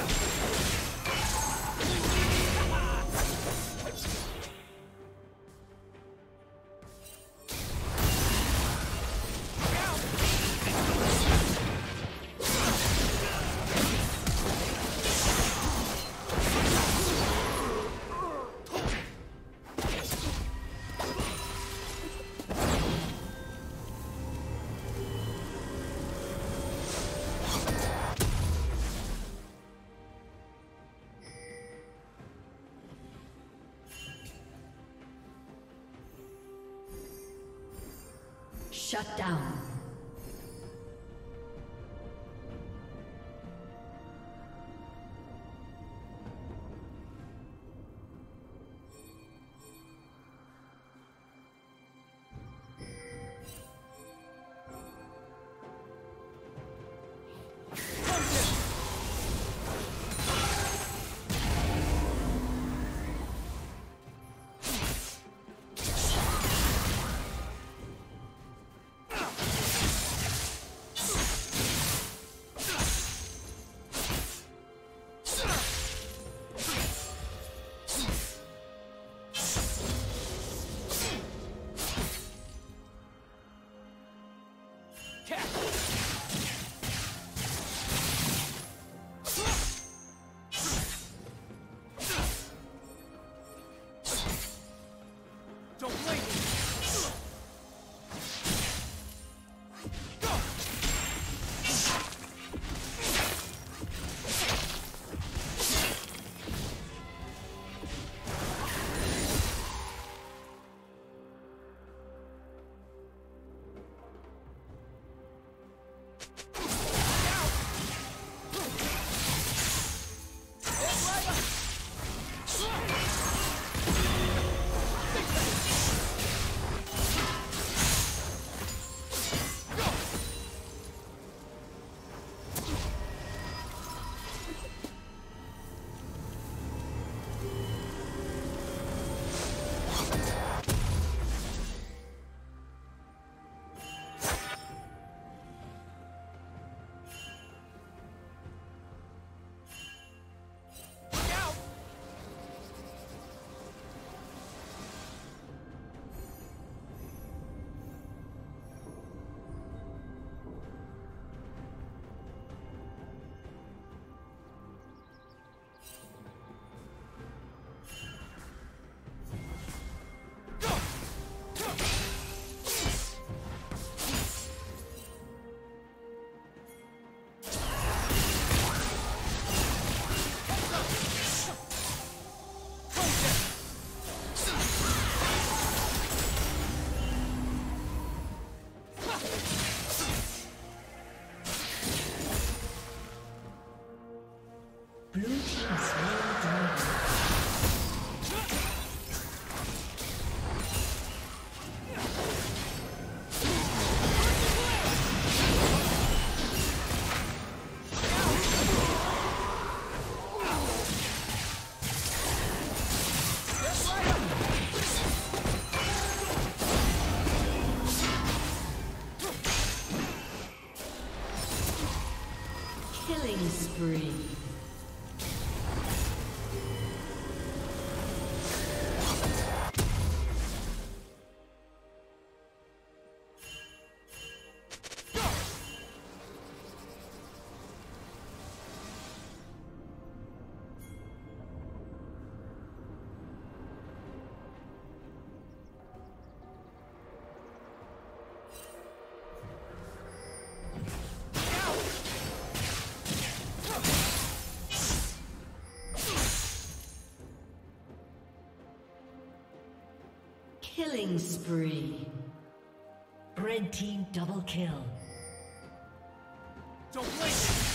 Yeah. Shut down. Spree. Killing spree. Red team double kill. Don't wait!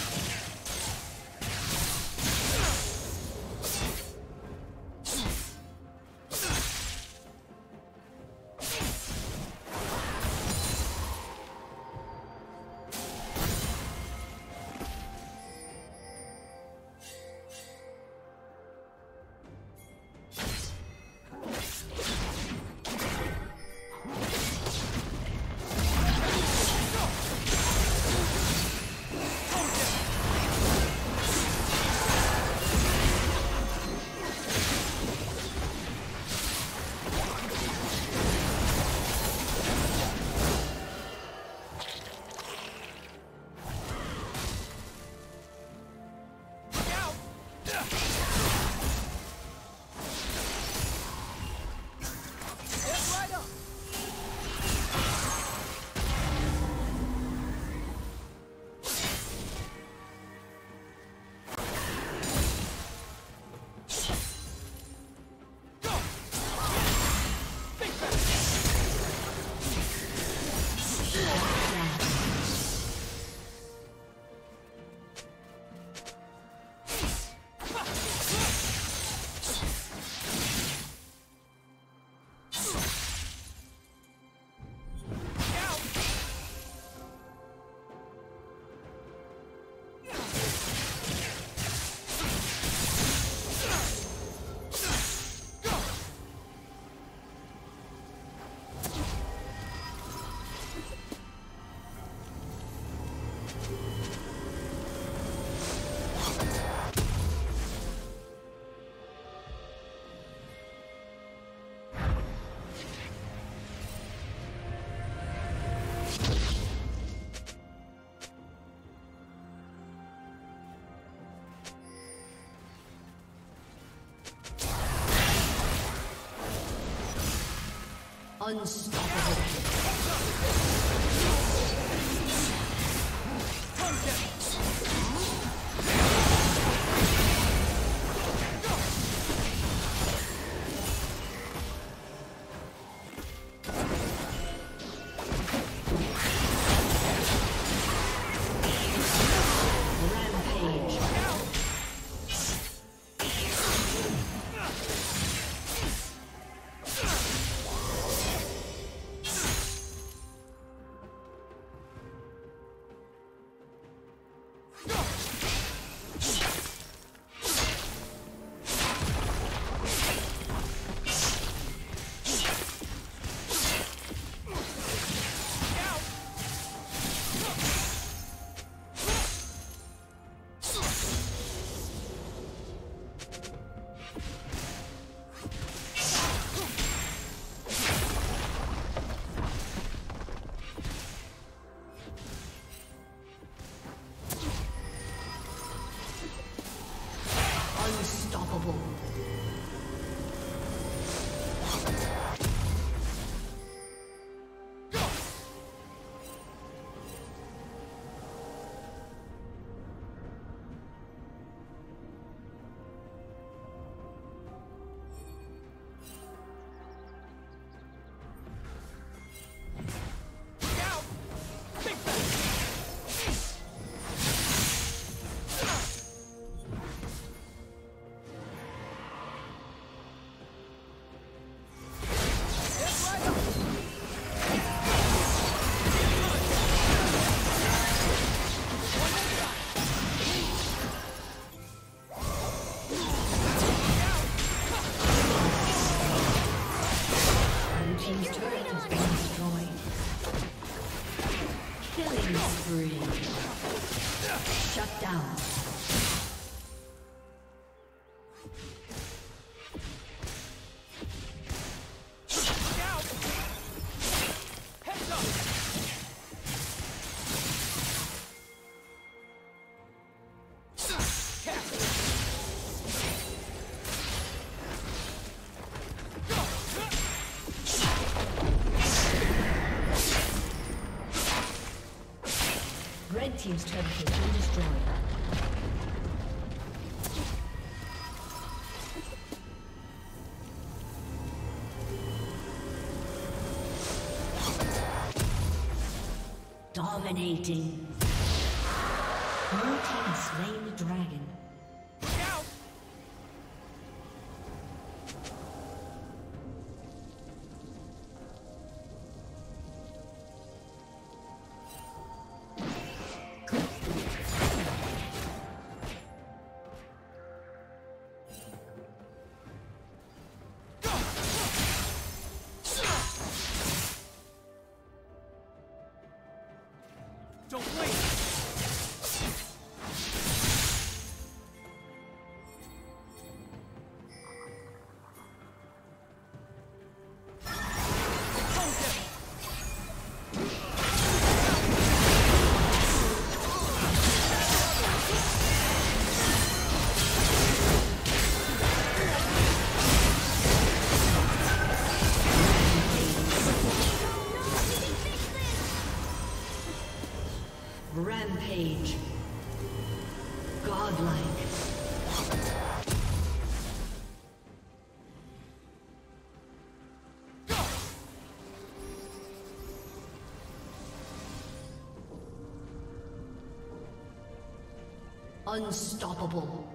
Unstoppable. Team's Dominating. Blue team slain the dragon. Don't wait! Unstoppable.